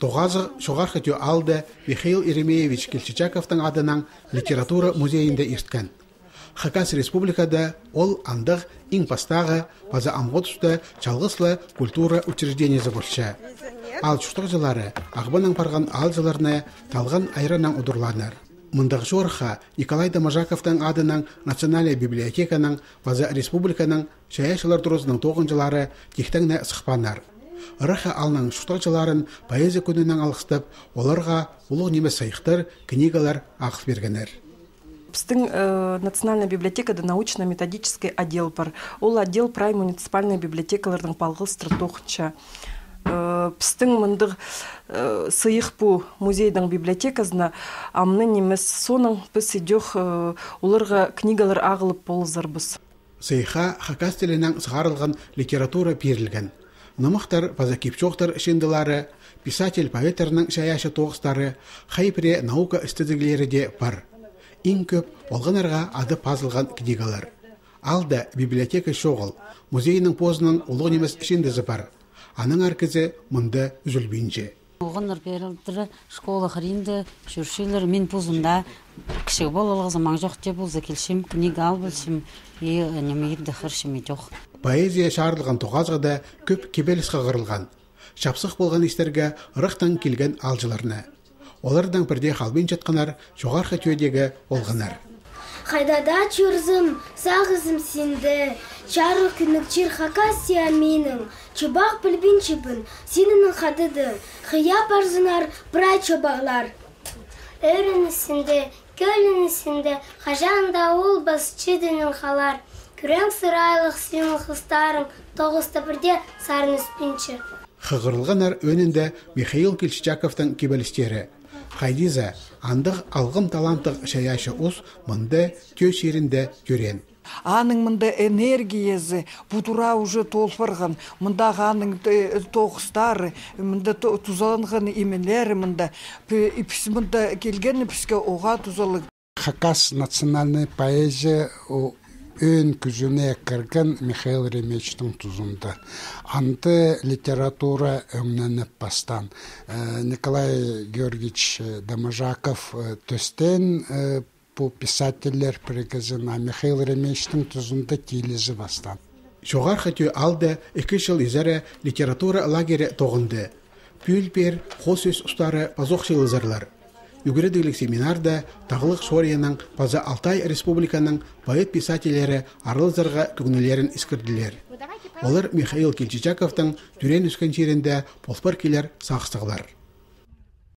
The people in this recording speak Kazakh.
Тоғазы шоғар хотю алды Михаил Еремеевич Келчичаковтың адынан литература музейінде ерткен. Хакас республикада ол андық иң пастағы база амғотусты чалғыслы культура учреждениесі болшы. Ал чуштық жылары ағбаның парған ал жыларына талған айранан удурланыр. Мындық жорха Николай Дамажаковтың адынан Национальная библиотеканың база республиканың шаяшылар тұрысының тоғынжылары тектіңне сықпанар. Ырыха алның шуштақчыларын поэзия күнінен алғыстып, оларға ұлық неме сайықтыр, книгалар ақыс бергенер. Біздің э, Национальная библиотекада научно-методический отдел бар. Ол отдел прай муниципальная библиотекалардың палғылстыр тоқынша. Э, Біздің мындық э, сыйық бұ музейдің библиотекасына амны немес соның біз идех э, оларға книгалар ағылып болызарбыз. Сыйха хакас тілінен сығарылған литература берілген. Нымықтар пазакипчоқтар шындылары, писатель поэтерінің шаяшы тоғыстары, хайпре наука істедігілері де бар. Иң көп олғанарға ады пазылған книгалар. Алда библиотека шоғыл, музейінің позының ұлық немес шындызы бар. Аның аркізі мұнда үзілбейінше. Оғыныр берілдірі школа хринді жүршілер мен пузында кіші болылығы заман жоқ деп болса келшім книга ал білшім и неме ерді хыршым жоқ. Поэзия шарылған тоғазғада көп кебеліс қағырылған. Шапсық болған істерге ұрықтан келген алжыларына. Олардан бірде халбен жатқанар, жоғарғы түйедегі олғанар. Хайдада чурзым, сағызым сенді, чары күнік чир хакасия менің, чубақ білбін сенінің хадыды, хия барзынар брай чобағлар. Өрінісінде, көлінісінде, хажанда ол бас чидінің халар, күрең сырайлық сенің хыстарың, тоғызда бірде сарын үспінші. Хығырылғанар өнінде Михаил Кельчичаковтың кебелістері. Хайдиза, андық алғым таланттық шаяшы ұс мұнды тө шерінде көрен. Аның мында энергиясы бутура уже толпырған мындағы аның э, тоғыстары мында тузаланған именлері мында мында келген ипске оға тузалы Хакас национальная поэзия өн күзіне кірген Михаил Ремечтің тұзында. Анты литература өңненіп бастан. Э, Николай Георгиевич Дамажаков э, төстен э, по писательлер пригізін, а Михаил Ремечтің тұзында тилізі бастан. Жоғар хотю алды екі жыл изәрі литература лагері тоғынды. Пүлпер, қос өз ұстары пазоқ шылызырлар. Үгірідігілік семинарда тағылық Шорияның Паза Алтай Республиканың поэт писательері арылзарға күгінелерін іскірділер. Олар Михаил Кельчичаковтың түрен үскен жерінде полпар келер сақсығылар.